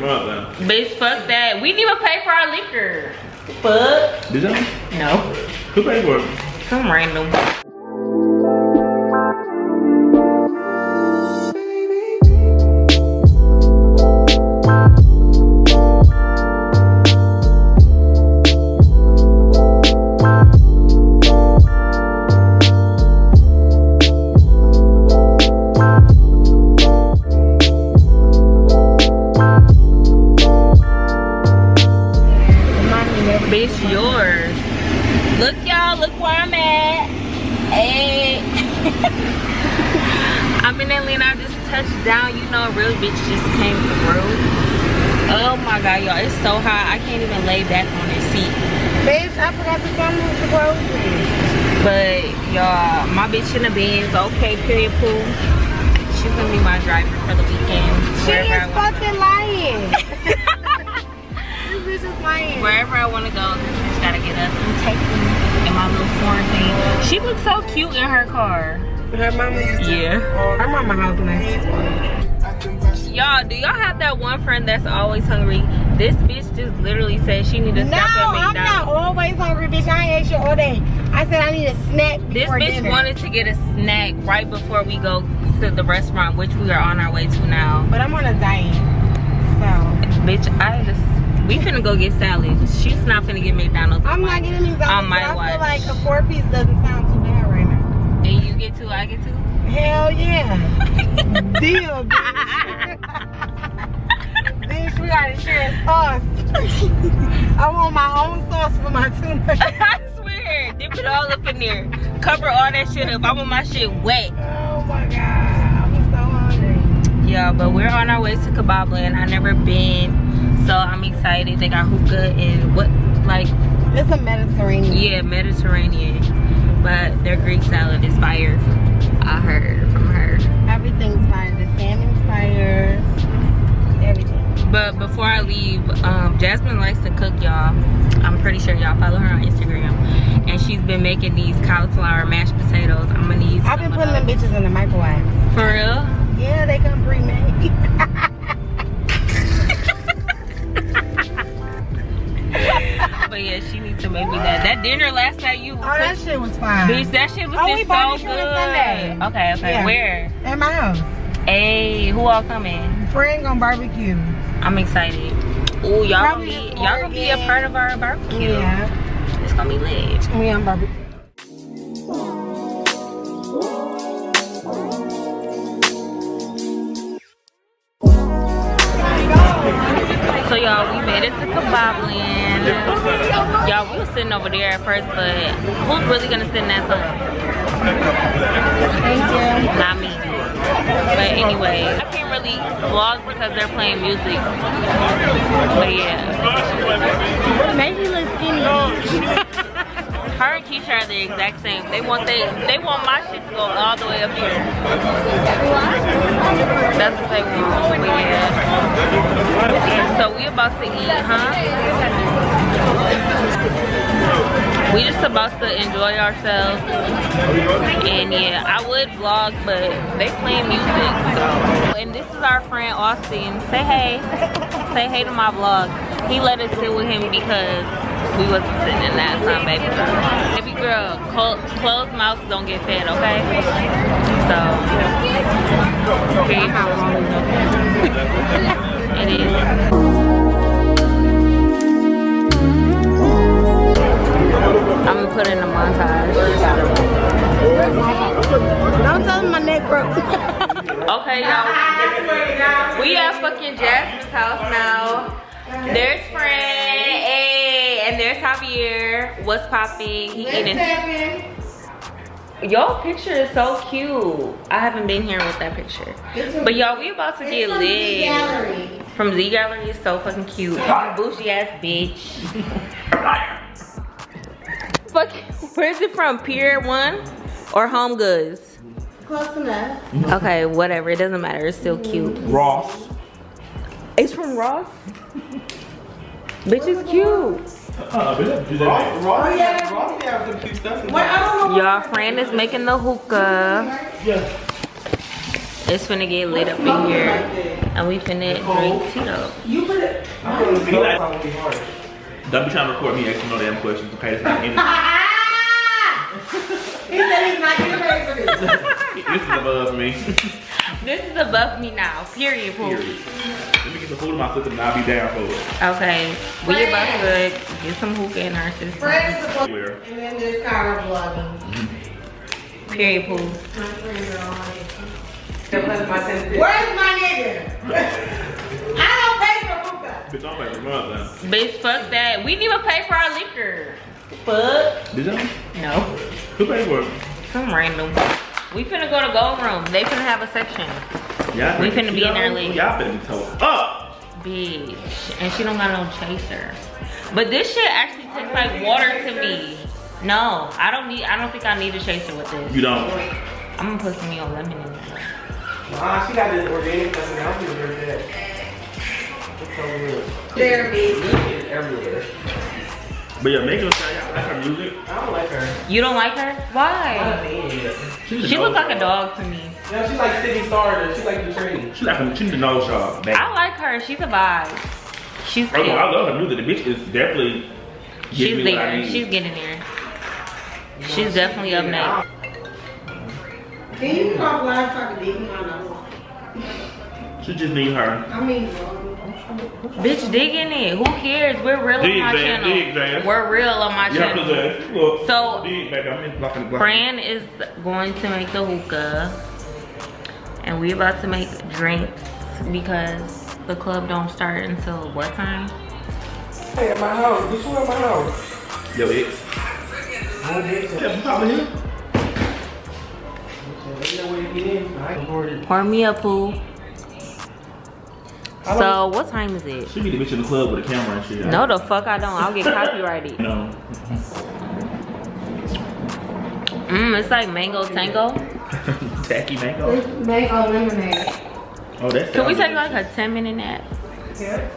Bitch, fuck that. We didn't even pay for our liquor. Fuck. Did y'all? No. Who paid for it? Some random. Y'all, my bitch in the Benz, okay, period pool. She's gonna be my driver for the weekend. She is fucking lying. this bitch is lying. Wherever I want to go, this bitch gotta get up and take me in my little foreign thing. She looks so cute in her car. Her mama Yeah. Her mama house nice. Y'all, do y'all have that one friend that's always hungry? This bitch just literally said she need to No, stop at I'm not always hungry, bitch. I ain't ate shit all day. I said I need a snack This bitch dinner. wanted to get a snack right before we go to the restaurant, which we are on our way to now. But I'm on a diet. So Bitch, I just we finna go get salad. She's not finna get McDonald's. I'm not getting these on my I watch. feel like a four piece doesn't sound too bad right now. And you get two, I get two. Hell yeah. Deal, bitch. bitch, we gotta sauce. Oh. I want my own sauce for my tuna. I swear, dip it all up in there. Cover all that shit up. I want my shit wet. oh my god. I'm so hungry. Yeah, but we're on our way to Kebabland. I never been, so I'm excited. They got hookah and what, like, It's a Mediterranean. yeah, Mediterranean. But their Greek salad is fire. I heard from her. Everything's fire. The salmon's fire. But before I leave, um, Jasmine likes to cook, y'all. I'm pretty sure y'all follow her on Instagram. And she's been making these cauliflower mashed potatoes. I'm gonna need I've been putting them bitches in the microwave. For real? Yeah, they come pre-made. But yeah, she needs to make me that. That dinner last night you Oh, that shit was fine. bitch, that shit was Oh, just so good. Sunday. Okay, okay. Yeah. Where? At my house. Hey, who all coming? Friend gonna barbecue. I'm excited. Ooh, y'all gonna be y'all gonna be a part of our barbecue. Yeah. It's gonna be lit. We on barbecue. So y'all, we made it to Kebabland. Y'all, we were sitting over there at first, but who's really gonna sit in that? Thank you. Not me. But anyway, I can't really vlog because they're playing music. But yeah. Maybe look skinny. Her and Keisha are the exact same. They want they they want my shit to go all the way up here. That's what they want. But yeah. So we about to eat, huh? We just about to enjoy ourselves. And yeah, I would vlog, but they playing music. So. And this is our friend Austin. Say hey. Say hey to my vlog. He let us sit with him because we wasn't sitting in that time, baby girl. Baby girl, closed mouths don't get fed, okay? So, here you go. It is. I'm gonna put in a montage. Don't tell them my neck broke. Okay, y'all. We at fucking Jasmine's house now. There's Fran, hey, and there's Javier. What's popping? He eating. Y'all picture is so cute. I haven't been here with that picture. But y'all, we about to get lit. Gallery. From Z Gallery is so fucking cute. Bougie ass bitch. Fuck, where is it from? Pier 1 or Home Goods? Close enough. Okay, whatever. It doesn't matter. It's still cute. Ross. It's from Ross. Bitch is cute. Ross, Ross, yeah. Ross have some cute stuff in there. Y'all, Fran is making the hookah. Yeah. It's finna get lit up in here. And we finna drink Tito. You put it. Be like, don't be trying to record me asking no damn questions. Okay, it's not in He said he's not getting paid for this. This is above me. This is above me now. Period. Pooh. Period. Let me get some food in my system and I'll be down for it. Okay. We about to get some hookah in our system. Fred is supposed Where? and then there's Kirah vlogging. Period. Pooh. My friend are on it. Where's my ten nigga? I don't pay for hookah. Bitch, I'm paying for mine Bitch, fuck that. We didn't even pay for our liquor. Fuck. Did y'all? No. Who paid for it? Some random. We finna go to Gold Room. They finna have a section. Y'all We finna be in there y'all- late. Y'all finna be told up. Bitch. And she don't got no chaser. But this shit actually tastes like water to me. No, I don't need, I don't think I need a chaser with this. You don't. I'm gonna put some Yo lemon in there. Nah, she got this organic stuff and I don't even that. It's so weird. There, bitch. It's everywhere. But yeah, Megan say y'all like her music. I don't like her. You don't like her? Why? think She looks like a dog to me. No, she's like Sydney Starter. She's like the trainee. She like a, she's the nose job. baby. I like her. She's a vibe. She's Oh, no, I love her music. The bitch is definitely She's giving me what I there. need. She's getting there. She's definitely up next. Can you talk live so I can dig him? She just need her. I mean, Bitch, dig in it. Who cares? We're real Dig, on my Van, channel. dig, We're real on my Yeah, channel. cause look, So- dig, baby, I'm in blocking the block. Fran is going to make the hookah. And we about to make drinks because the club don't start until what time? Hey, at my house. Bitch, you at my house. Yo, ex. Whole bitch. Yeah, you here. Let me know where you get in. I can board it. Pour me a pool. How So what time is it? She be the bitch in the club with a camera and shit. No, the fuck I don't. I'll get copyrighted. No. Mmm, it's like mango tango. Tacky mango. it's mango lemonade. Oh, that's. Can we take like a 10 minute nap? Yeah.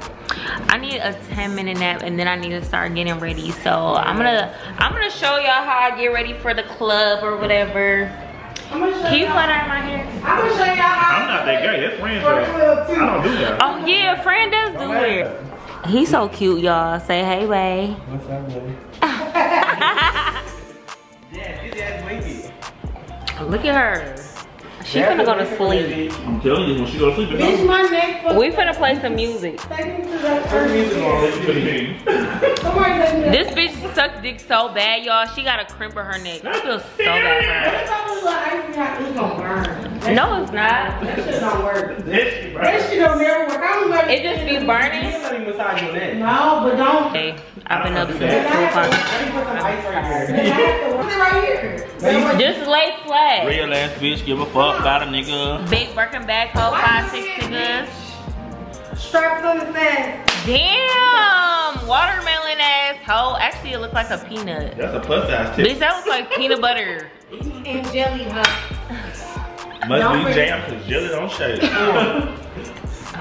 I need a 10 minute nap and then I need to start getting ready. So I'm gonna I'm gonna show y'all how I get ready for the club or whatever. I'm gonna Can you flat iron my hair? I'm gonna show y'all how. I'm not that gay. That's Fran's For job. real, too. I don't do that. Oh yeah, Fran does do it. He's so cute, y'all. Say hey, babe. What's up, baby? Yeah, get that blanket. Look at her. She finna go to sleep. I'm telling you, when she go to sleep, it's Bitch, over. my neck. We finna play some music. Take me to that Turn the music on. What do you mean? Somebody take me This bitch sucked dick so bad, y'all. She got a crimp in her neck. I feel so bad for What if I was like, ice cream hot? It's gonna burn. her. No, it's not. That shit don't work. That shit, right? That shit don't never work. I don't know. It just be burning. can't let me massage your neck. No, but don't. Hey, I've been up since Then I 2 o'clock. to- Let me put some ice right here. have to- What's it right here? Then what- Just lay flat. Real ass bitch, give a fuck about a nigga. Big Birkin bag, hoe, five, six niggas. Straps on the sand. Damn! Watermelon ass hoe. Actually, it looked like a peanut. That's a plus size tip. Bitch, that looks like peanut butter. And jelly hot. Must Don't be jam because jelly don't shake. Oh.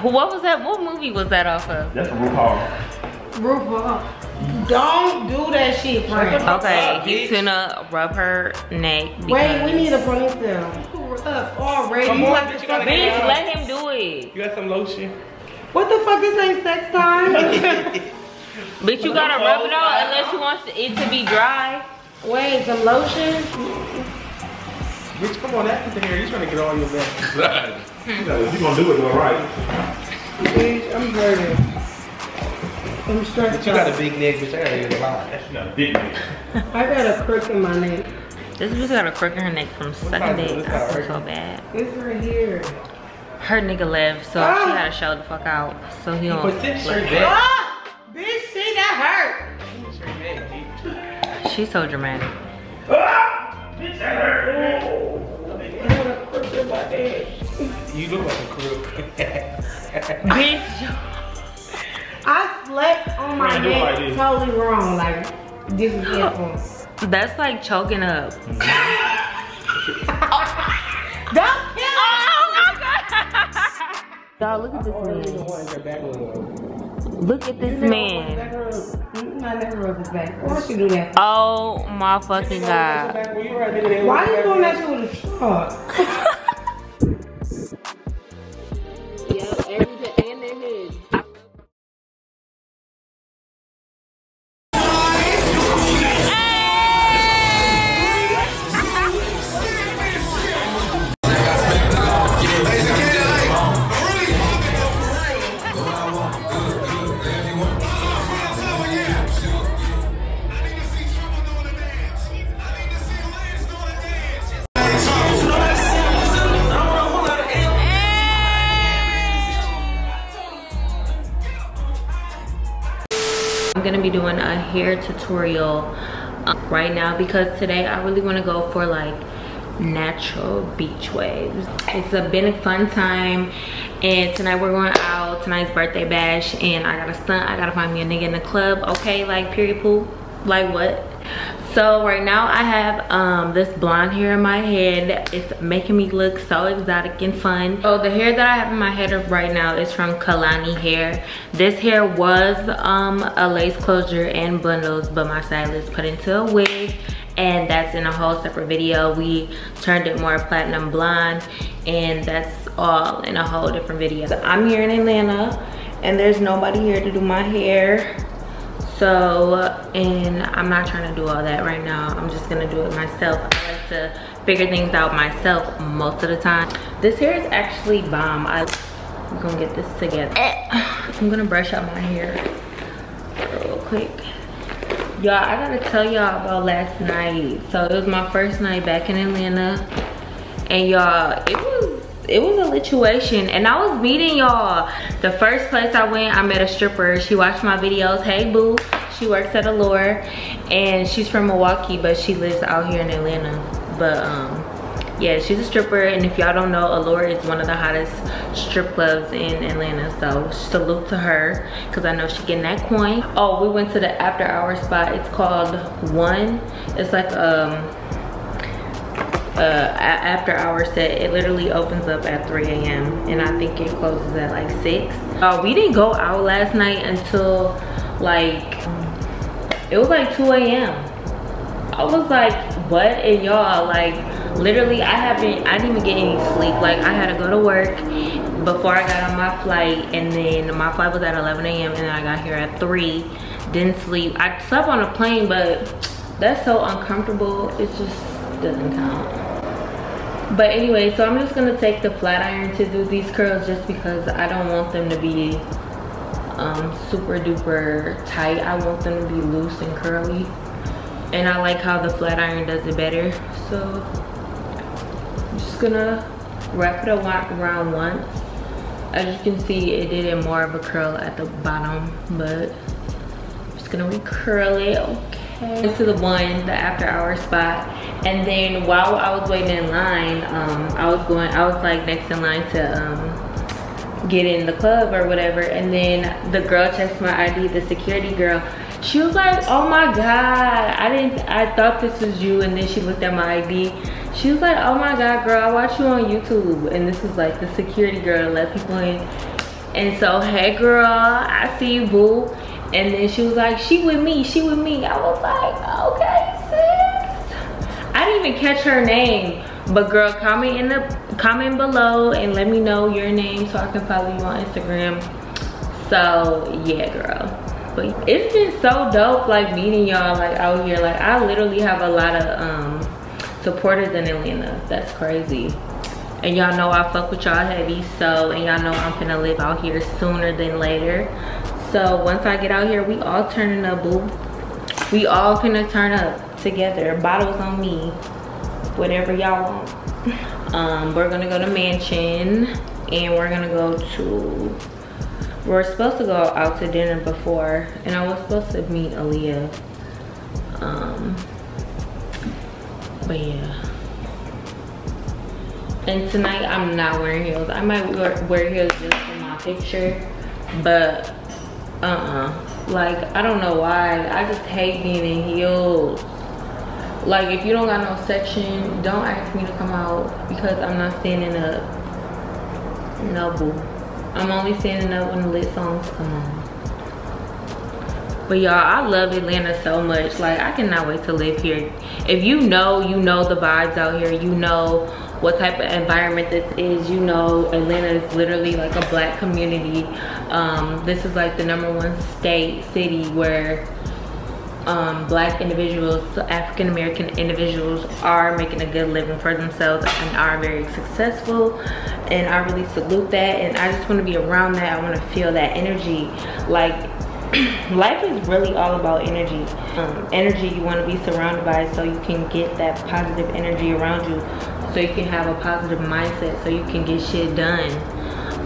Who- What was that? What movie was that off of? That's a RuPaul. Roof Don't do that shit, friend. Okay, he's gonna rub her neck. Wait, we need a ponytail. Up already. Come You on, like bitch, to you gotta fuck- get Bitch, let him do it. You got some lotion? What the fuck? This ain't sex time. Bitch, you gotta rub it out unless you want it to be dry. Wait, some lotion? Bitch, come on, that's the hair. You trying to get all your back. You gonna do it, do it right. Bitch, I'm dirty. I'm stressed But you got out. a big neck, bitch. I gotta a lot. That's not a big nigga. I got a crook in my neck. This bitch got a crook in her neck from sucking size dick. I feel so bad. It's right here. Her nigga left, so Ah. she had to show the fuck out. So he don't. But sit straight back. Ah! Bitch, see that hurt. Sit straight back, bitch. She's so dramatic. Bitch, that hurt. I got a crook in my neck. You look like a crook. Bitch. I slept on my Man, like neck totally wrong. Like, this is it. That's like choking up. Don't kill Oh my god! Y'all, look at this man. Look at this man. My neck rub is back. Why she do that? Oh my fucking god. Why you doing that shit with a straw? Hair tutorial um, right now because today I really want to go for like natural beach waves. It's been a fun time and tonight we're going out tonight's birthday bash and i got a stunt i gotta find me a nigga in the club. Okay like period pool. Like what so right now i have um, this blonde hair in my head it's making me look so exotic and fun. So the hair that i have in my head right now is from Klaiyi hair. This hair was um, a lace closure and bundles but my stylist put into a wig and that's in a whole separate video. We turned it more platinum blonde and that's all in a whole different video. So i'm here in atlanta and there's nobody here to do my hair so and i'm not trying to do all that right now. I'm just gonna do it myself. I like to figure things out myself most of the time. This hair is actually bomb. I am gonna get this together. I'm gonna brush out my hair real quick. Y'all i gotta tell y'all about last night. So it was my first night back in atlanta. And y'all it was it was a situation and i was meeting y'all. The first place i went i met a stripper. She watched my videos. Hey boo. She works at allure and she's from milwaukee but she lives out here in atlanta. But um yeah she's a stripper and if y'all don't know allure is one of the hottest strip clubs in atlanta so salute to her because i know she getting that coin. Oh we went to the after hour spot. It's called one. It's like um uh after hour set it literally opens up at 3 a.m and i think it closes at like 6 uh we didn't go out last night until like it was like 2 a.m i was like what? And y'all like literally i haven't i didn't even get any sleep. Like i had to go to work before i got on my flight and then my flight was at 11 a.m and then i got here at 3 didn't sleep. I slept on a plane but that's so uncomfortable. It just doesn't count but anyway so i'm just gonna take the flat iron to do these curls just because i don't want them to be um, super duper tight i want them to be loose and curly and i like how the flat iron does it better so I'm just gonna wrap it around once. As you can see, it did it more of a curl at the bottom, but I'm just gonna recurl it, okay. Into the one, the after hour spot. And then while I was waiting in line, um, I was going, I was like next in line to um, get in the club or whatever. And then the girl checks my ID, the security girl, she was like, oh my God, I didn't, I thought this was you. And then she looked at my ID she was like oh my god girl i watch you on youtube and this is like the security girl to let people in and so hey girl i see you boo and then she was like she with me she with me i was like okay sis i didn't even catch her name but girl comment in the comment below and let me know your name so i can follow you on instagram so yeah girl but it's been so dope like meeting y'all like out here like i literally have a lot of um supporters in Atlanta. That's crazy. And y'all know I fuck with y'all heavy, so, and y'all know I'm finna live out here sooner than later. So once I get out here, we all turning up, boo. We all gonna turn up together. Bottles on me. Whatever y'all want. Um, we're gonna go to Mansion, and we're gonna go to, we're supposed to go out to dinner before, and I was supposed to meet Aaliyah. Um, but yeah and tonight i'm not wearing heels i might wear, wear heels just for my picture but uh-uh. Like i don't know why. I just hate being in heels. Like if you don't got no section don't ask me to come out because i'm not standing up. No boo. I'm only standing up when the lit songs come on. But y'all i love atlanta so much. Like i cannot wait to live here. If you know you know the vibes out here. You know what type of environment this is you know atlanta is literally like a black community. Um, this is like the number one state city where um, black individuals african american individuals are making a good living for themselves and are very successful. And i really salute that. And i just want to be around that. I want to feel that energy. Like life is really all about energy. Um, energy you want to be surrounded by so you can get that positive energy around you so you can have a positive mindset so you can get shit done.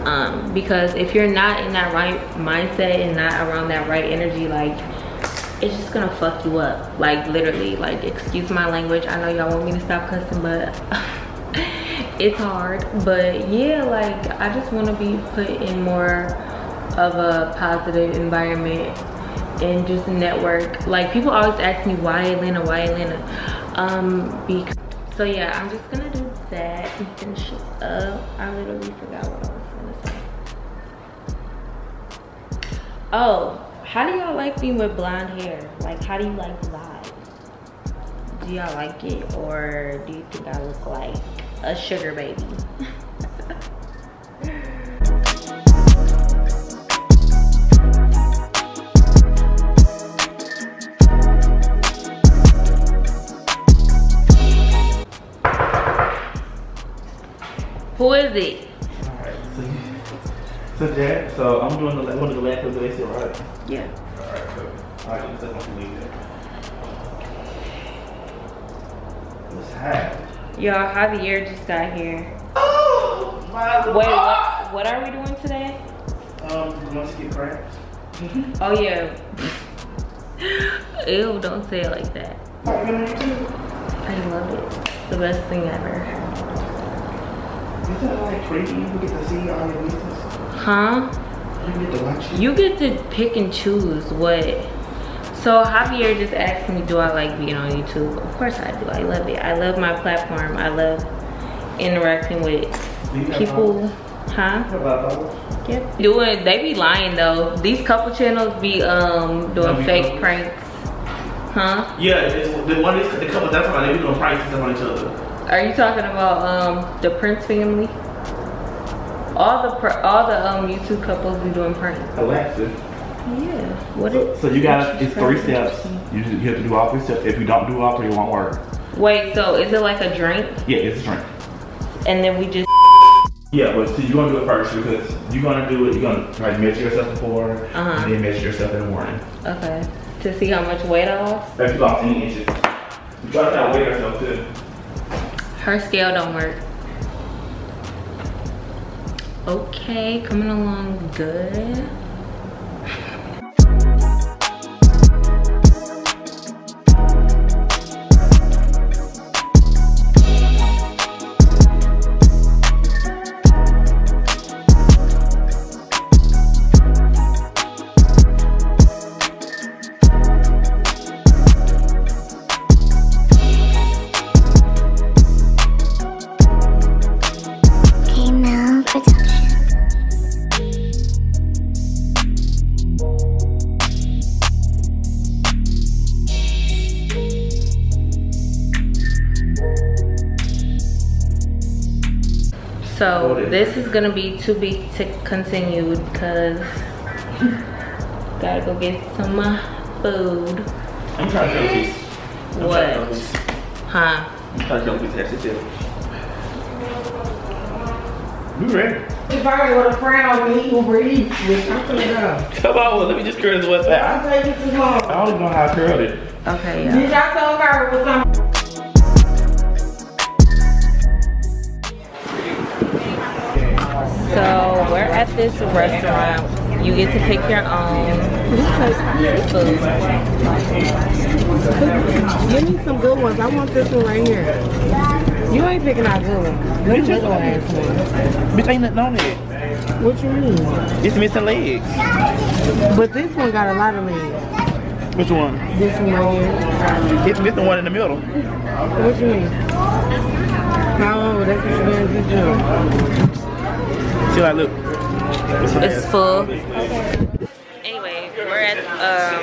Um, because if you're not in that right mindset and not around that right energy like it's just gonna fuck you up. Like literally like excuse my language. I know y'all want me to stop cussing but it's hard. But yeah like i just want to be put in more of a positive environment and just network. Like people always ask me why atlanta? Why atlanta? Um because so yeah i'm just gonna do that and finish it up. I literally forgot what i was gonna say. Oh how do y'all like me with blonde hair? Like how do you like the vibe? Do y'all like it or do you think i look like a sugar baby Who is it? Alright, so you, so Jack, so I'm doing the one of the last of the AC, right? Yeah. Alright, so alright, let's take one leave there. What's happening? Y'all, Javier just got here. Oh my Wait, what, what are we doing today? Um, you want to skip crabs? Oh yeah. Ew, don't say it like that. Like, you know what I'm? I love it. It's the best thing ever. Is that like creepy? You get to see all your business. Huh? You get to watch it. You get to pick and choose what. So Javier just asked me, do I like being on YouTube? Of course I do. I love it. I love my platform. I love interacting with Do you have people. Huh? You have a lot of followers? Yep. Doing, they be lying though. These couple channels be um doing No, fake don't. pranks. Huh? Yeah, the one is the couple that's why they be doing pranks and stuff on each other. Are you talking about um the Prince family? All the pr- all the um YouTube couples be doing pranks. Alexa. Yeah. What So, is? so you got it's three steps. You, you have to do all three steps. If you don't do all three, it won't work. Wait. So is it like a drink, Yeah, it's a drink. and then we just? Yeah, but see, you're gonna do it first because you're gonna do it. You're gonna try to measure yourself before, Uh-huh. and then measure yourself in the morning. Okay. To see how much weight I lost. If you lost any inches, you try to weigh yourself too. Her scale don't work. Okay, coming along good. So this is gonna be too big to continue because gotta go get some uh, food. I'm trying to kill a piece. I'm What? trying to kill a piece. Huh? I'm trying to kill a piece. That's too. We ready? If I got a friend on me, Uber Eats, bitch, I'm gonna go. Come on, let me just curl this what's that. I'll take it too long. I don't even know how I curled it. Okay, yeah. Bitch, I told her it was this restaurant. You get to pick your own food. Give me some good ones. I want this one right here. You ain't picking out good ones. Let me little ass one. Bitch, ain't nothing on it. What you mean? It's missing legs. But this one got a lot of legs. Which one? This one right here. It's missing one in the middle. What you mean? How old? That's what you gonna do. See, like, look. It's full. Anyway, we're at um,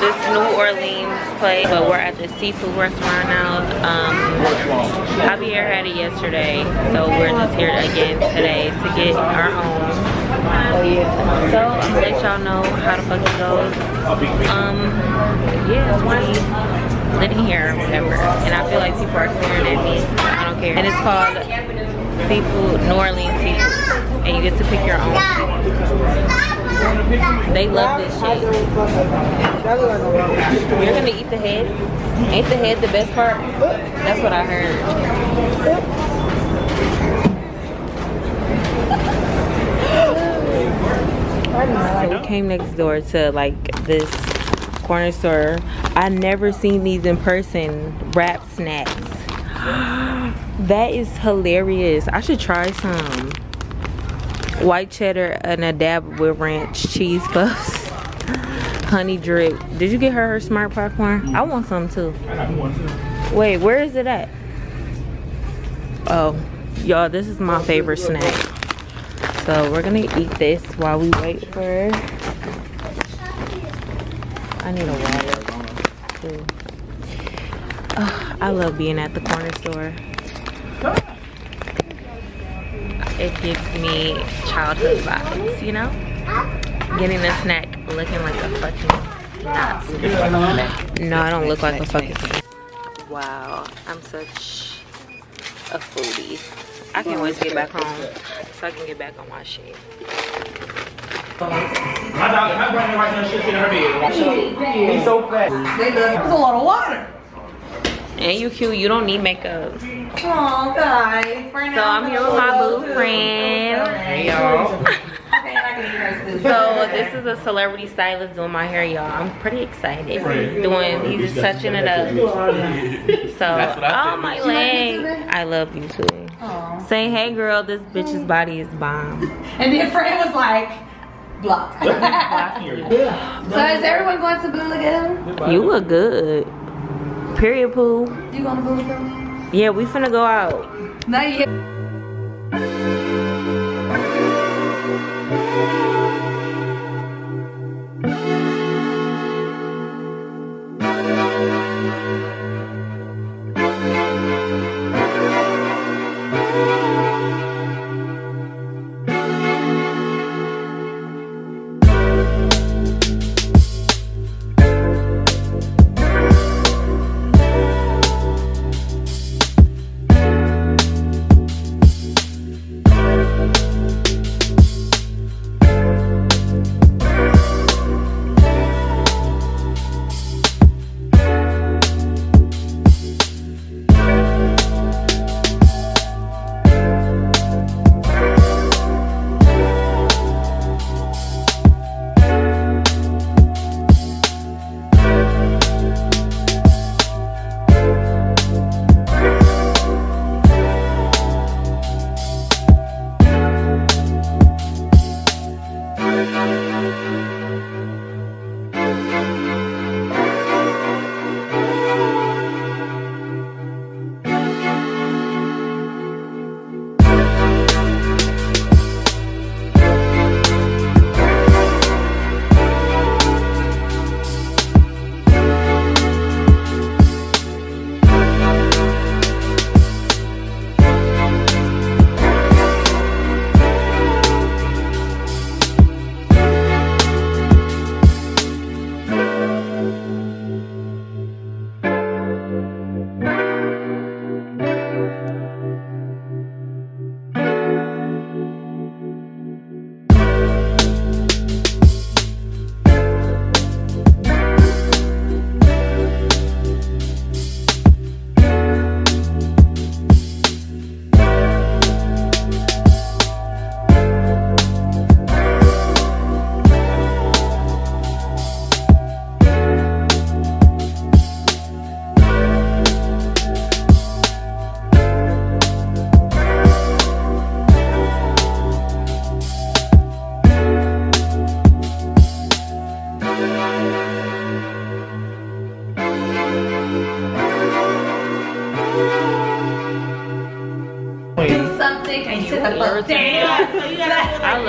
this New Orleans place, but we're at the seafood restaurant now. Um, Javier had it yesterday, so we're just here again today to get our own. So I'm gonna let y'all know how the fuck it goes. Um, yeah, it's lit in here or whatever, and I feel like people are staring at me. I don't care. And it's called seafood, New Orleans seafood, and you get to pick your own. They love this shit. You're gonna eat the head. Ain't the head the best part? That's what I heard. So we came next door to like this corner store. I never seen these in person. Rap Snacks. that is hilarious. I should try some. White cheddar and a dab with ranch cheese puffs. Honey drip. Did you get her her smart popcorn? I want some too. Wait, where is it at? Oh, y'all, this is my favorite snack. So we're gonna eat this while we wait for. I need a water too. Ugh, I love being at the corner store. It gives me childhood vibes, you know? Getting a snack looking like a fucking nut. No, I don't look like a fucking Wow, I'm such a foodie. I can't wait to get back home so I can get back on my shit. My dog, my brother right now, shit's in her bed. He's so fat. There's a lot of water. And you cute, you don't need makeup. Oh, guys. So I'm here with my boo friend. Hey, y'all. So this is a celebrity stylist doing my hair, y'all. I'm pretty excited. Doing, he's just touching it up. So, I oh my leg. I love you too. Say, hey girl, this bitch's mm. body is bomb. And then Fran was like, block. So is everyone going to Blue Lagoon? You look good. Period, poo. You going to Blue Lagoon? Yeah, we finna go out. Not yet.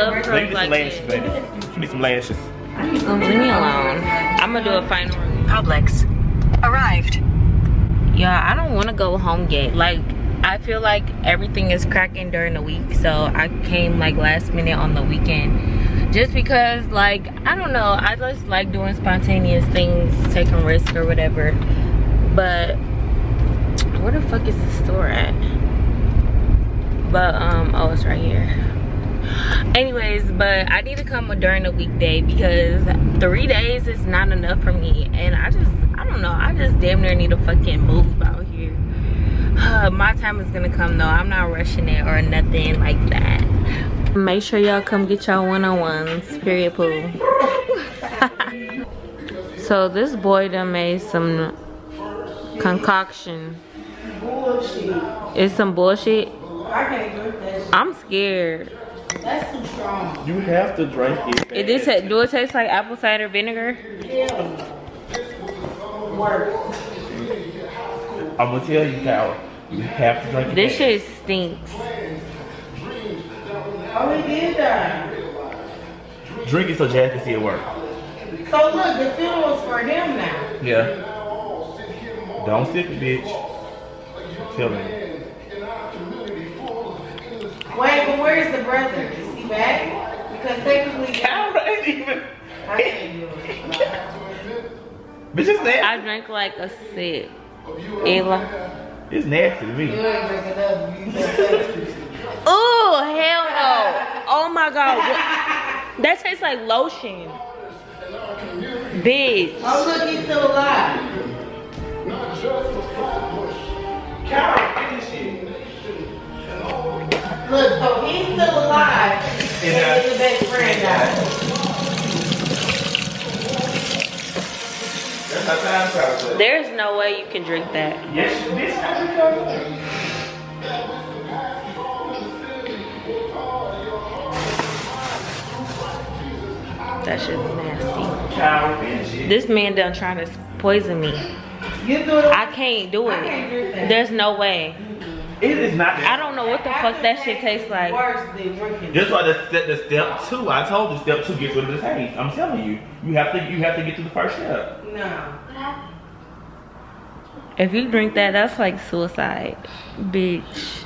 Love Let me curls some like lashes, this. baby. Give me some lashes. Leave me alone. I'm gonna do a final review. Publix. Arrived. Yeah, I don't want to go home yet. Like, I feel like everything is cracking during the week, so I came like last minute on the weekend, just because like I don't know. I just like doing spontaneous things, taking risks or whatever. But where the fuck is the store at? But um, oh, it's right here. Anyways, but I need to come during the weekday because three days is not enough for me, and I just I don't know. I just damn near need to fucking move out here. my time is gonna come though. I'm not rushing it or nothing like that. Make sure y'all come get y'all one-on-ones, period pool. so this boy done made some concoction. It's some bullshit. I can't drink that. I'm scared. That's too strong. You have to drink it. It did ta- do it taste like apple cider vinegar? Yeah. Work. I'm gonna tell you, Kyle. You have to drink it. This shit stinks. Oh, he did that. Drink it so Jazz can see it work. So look, the film was for him now. Yeah. Don't sip it, bitch. Tell me. Wait, but where's the brother? Is he back? Because technically, Kyle ain't even. I can't do it. Bitch, it's I nasty. drank like a sip. Ava. It's nasty to You me. ain't drinking up. You just Oh hell no! Oh my god, what? that tastes like lotion, bitch. Oh, look, he's still alive. Kyle, finish it. Look, so he's still alive. And his best friend died. That's how time travels. There's no way you can drink that. Yes, this country cover. That shit's nasty. Kyle, finish it. This man done trying to poison me. You do it. I can't do I can't it. There's no way. It is not I don't know what the fuck that shit tastes like. Worse than drinking. That's why the step, the step two. I told you step two gets rid of the taste. I'm telling you, you have to you have to get to the first step. No. If you drink that, that's like suicide, bitch.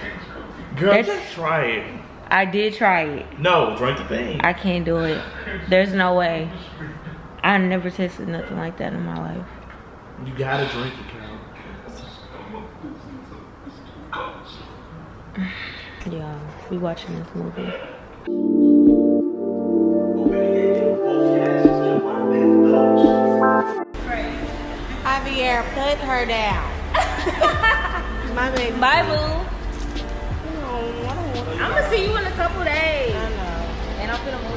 Girl, That's- just try it. I did try it. No, drink the thing. I can't do it. There's no way. I never tasted nothing like that in my life. You gotta drink it, Yeah, we watching this movie. Javier, put her down. My baby. Bye, boo. Oh, I don't want I'm gonna see you in a couple days, I know. and I'm gonna move.